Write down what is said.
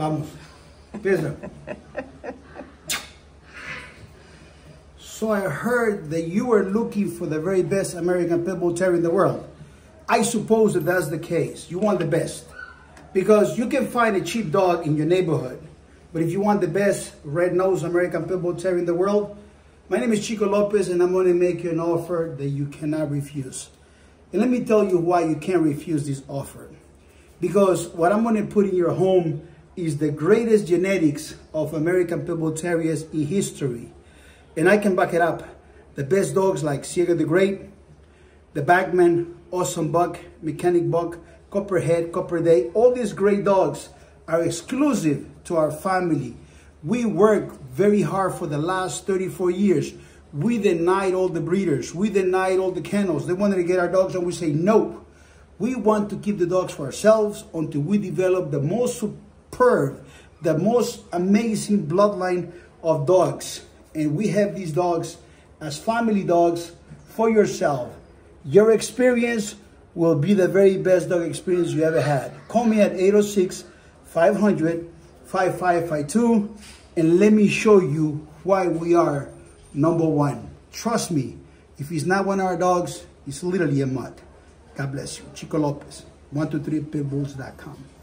Vamos. So I heard that you were looking for the very best American Pit Bull Terrier in the world. I suppose that that's the case. You want the best. Because you can find a cheap dog in your neighborhood. But if you want the best red-nosed American Pit Bull Terrier in the world, my name is Chico Lopez and I'm going to make you an offer that you cannot refuse. And let me tell you why you can't refuse this offer. Because what I'm going to put in your home is the greatest genetics of American Pit Bull Terriers in history. And I can back it up. The best dogs like Ciega the Great, the Bagman, Awesome Buck, Mechanic Buck, Copperhead, Copper Day, all these great dogs are exclusive to our family. We work very hard for the last 34 years. We denied all the breeders. We denied all the kennels. They wanted to get our dogs and we say no. We want to keep the dogs for ourselves until we develop the most superb, the most amazing bloodline of dogs. And we have these dogs as family dogs for yourself. Your experience will be the very best dog experience you ever had. Call me at 806 500 5552 and let me show you why we are number one. Trust me, if he's not one of our dogs, he's literally a mutt. God bless you. Chico Lopez, 123pitbulls.com.